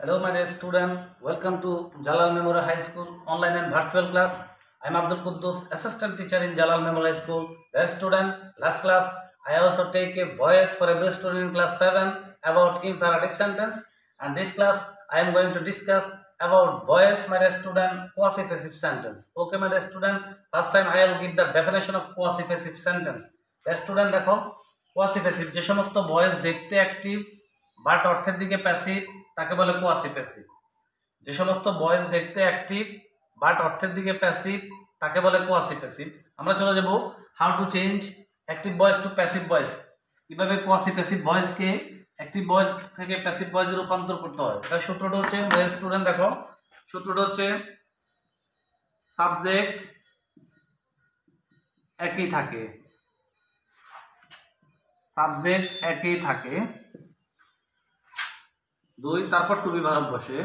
Hello, my dear student. Welcome to Jalal Memorial High School online and virtual class. I am Abdul Quddus, assistant teacher in Jalal Memorial High School. Dear student, last class I also take a voice for every student in class 7 about imperative sentence. And this class I am going to discuss about voice, my dear student, quasi-passive sentence. Okay, my dear student. First time I will give the definition of quasi-passive sentence. Dear student, quasi-passive যে সমস্ত voice দেখতে active but অর্থের দিকে তাকে বলে quasi passive যে সমস্ত বয়েস দেখতে অ্যাক্টিভ বাট অর্থের দিকে প্যাসিভ তাকে বলে কোয়াসি প্যাসিভ আমরা চলে যাব how to change active voice to passive voice কীভাবে কোয়াসি প্যাসিভ ভয়েসকে অ্যাক্টিভ ভয়েস থেকে প্যাসিভ ভয়েসে রূপান্তর করতে হয়? তার সূত্রটা হচ্ছে স্টুডেন্ট দেখো। সূত্রটা হচ্ছে সাবজেক্ট একই থাকে। সাবজেক্ট একই থাকে। দুই, তারপর টু বি ভারত বসে।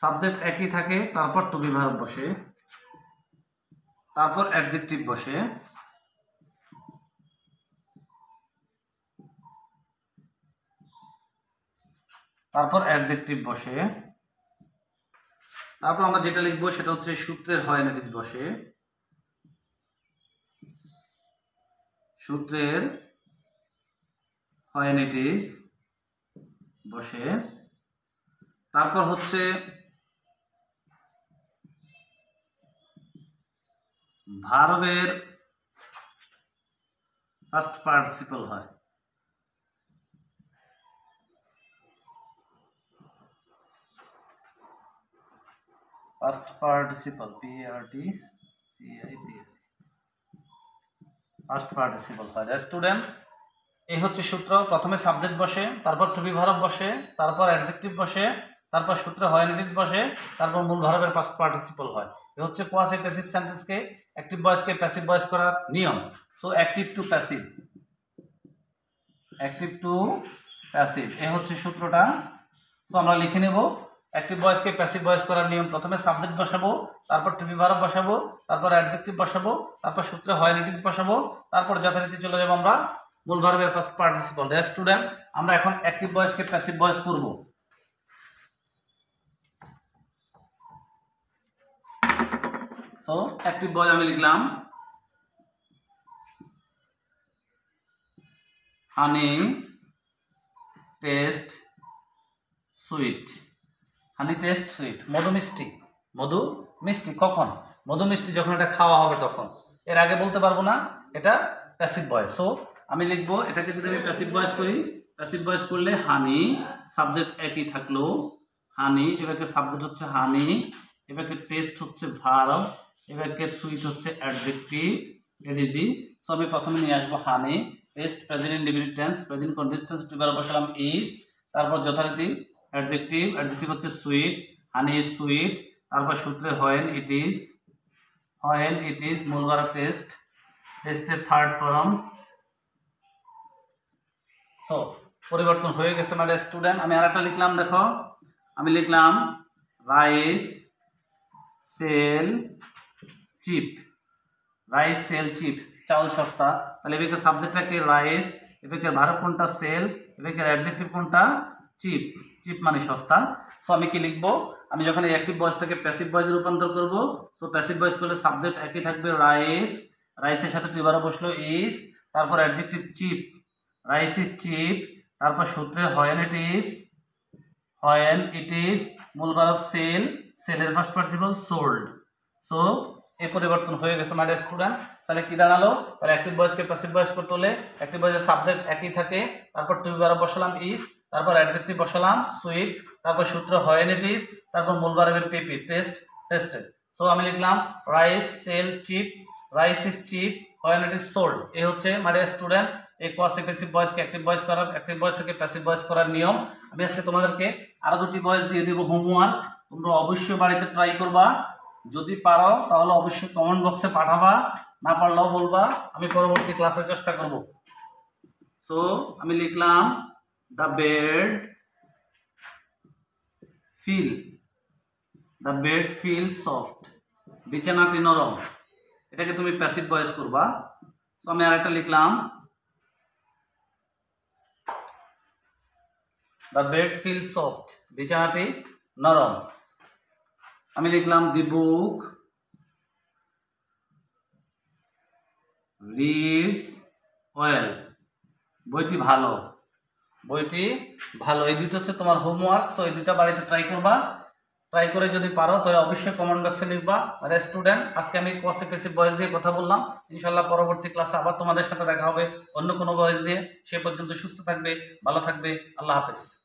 সাবজেক্ট একই থাকে, তারপর টু বি ভারত বসে। তারপর অ্যাডজেক্টিভ বসে। তারপর অ্যাডজেক্টিভ বসে। তারপর আমরা যেটা লিখব সেটা হচ্ছে সূত্রের হয় বসে। সূত্রের হয়েনিটিস বসে। তারপর হচ্ছে ভার্বের ফার্স্ট পার্টিসিপল হয়। First participle P R T C I P first participle হয়। স্টুডেন্ট এই হচ্ছে সূত্র। প্রথমে সাবজেক্ট বসে, তারপর টু বি ভারব বসে, তারপর অ্যাডজেক্টিভ বসে, তারপর সূত্রে হয়নিটিস বসে, তারপর মূল ভারবের ফার্স্ট পার্টিসিপল হয়। এ হচ্ছে কোয়াসি প্যাসিভ সেন্টেন্সকে অ্যাক্টিভ ভয়েসকে প্যাসিভ ভয়েস করার নিয়ম। So active to passive active to passive এ হচ্ছে সূত্রটা। সো আমরা লিখে নেব। অ্যাক্টিভ ভয়েসকে প্যাসিভ ভয়েস করার নিয়ম প্রথমে সাবজেক্ট বসাবো, তারপর টু বি ভারব বসাবো, তারপর অ্যাডজেক্টিভ বসাবো, তারপর সূত্রে হয়নিটিস বসাবো, তারপর যথারীতি চলে যাব আমরা মূল ভার্বের ফার্স্ট পার্টিসিপল স্টুডেন্ট আমরা এখন অ্যাক্টিভ ভয়েসকে প্যাসিভ ভয়েস করব। সো অ্যাক্টিভ ভয়েস আমি লিখলাম। Honey taste sweet honey taste sweet মধু মিষ্টি। মধু মিষ্টি, কখন? মধু মিষ্টি যখন এটা খাওয়া হবে তখন। এর আগে বলতে পারব না, এটা প্যাসিভ ভয়েস সো আমি লিখব, এটাকে যদি আমি প্যাসিভ ভয়েস করি প্যাসিভ ভয়েস করলে হানি সাবজেক্ট একই থাকল। হানি এবারকে সাবজেক্ট হচ্ছে হানি এবারকে টেস্ট হচ্ছে ভারব এবারকে সুইট হচ্ছে অ্যাডজেক্টিভ এডিজি সো আমি প্রথমে নিয়ে আসব honey taste present indefinite tense present continuous টুবার বসালাম ইজ তারপর যথারীতি অ্যাডজেক্টিভ অ্যাডজেক্টিভ হচ্ছে সুইট হানি ইজ সুইট তারপর সূত্রে when it is when it is মূলবার taste টেস্টের থার্ড ফর্ম সো পরিবর্তন হয়ে গেছে মানে স্টুডেন্ট আমি আরেকটা লিখলাম, দেখো। আমি লিখলাম rice sell cheap rice sell cheap চাউল সস্তা। তাহলে এদিকে সাবজেক্টটাকে রাইস এদিকে ভারত কোনটা সেল এদিকে অ্যাডজেক্টিভ কোনটা? চিপ চিপ মানে সস্তা। সো আমি কি লিখব? আমি যখন এই অ্যাক্টিভ ভয়েসটাকে প্যাসিভ ভয়েসে রূপান্তর করব সো প্যাসিভ ভয়েস করলে সাবজেক্ট একই থাকবে রাইস রাইসের সাথে টুবারও বসল ইস তারপর adjective cheap rice is cheap তারপর সূত্রে when it is when it is মূল বার অফ সেল সেলের ফার্স্ট পার্টিসিপল সোল্ড সো এ পরিবর্তন হয়ে গেছে মাই স্টুডেন্ট তাহলে কি দাঁড়াল? তাহলে অ্যাক্টিভ ভয়েসকে প্যাসিভ ভয়েস করতে হলে অ্যাক্টিভ ভয়েসের সাবজেক্ট একই থাকে, তারপর টু বার বসালাম ইজ তারপর অ্যাডজেক্টিভ বসালাম সুইট তারপর সূত্র হয়েন ইট ইজ তারপর মূল বারের পেপি টেস্ট টেস্টেড সো আমি লিখলাম rice sell cheap rice is cheap when it is sold এই হচ্ছে মাই স্টুডেন্ট এই কোয়াসি প্যাসিভ ভয়েসকে অ্যাক্টিভ ভয়েস করার অ্যাক্টিভ ভয়েস থেকে প্যাসিভ ভয়েস করার নিয়ম। আমি আজকে তোমাদেরকে আরও দুটি ভয়েস দিয়ে দেবো হোমওয়ার্ক তোমরা অবশ্যই বাড়িতে ট্রাই করবা। যদি পারো, তাহলে অবশ্যই কমেন্ট বক্সে পাঠাবা। না পারলেও বলবা। আমি পরবর্তী ক্লাসে চেষ্টা করব। সো আমি লিখলাম the bed feel, the bed feel soft. বিছানাটি নরম এটাকে তুমি প্যাসিভ ভয়েস করবা। সো আমি আরেকটা লিখলাম। দ্য বেড ফিল সফট বিছানাটি নরম আমি লিখলাম দি বুক রিডস ওয়েল বইটি ভালো। বইটি ভালো। এই দুটো হচ্ছে তোমার হোমওয়ার্ক সো এই দুটা বাড়িতে ট্রাই করবা। ট্রাই করে যদি পারো, তাহলে অবশ্যই কমেন্ট বক্সে লিখবা আরে স্টুডেন্ট আজকে আমি কোয়াসে পেসিভ বয়েস দিয়ে কথা বললাম। ইনশাল্লাহ পরবর্তী ক্লাসে আবার তোমাদের সাথে দেখা হবে অন্য কোনো বয়েস দিয়ে। সে পর্যন্ত সুস্থ থাকবে, ভালো থাকবে। আল্লাহ হাফেজ।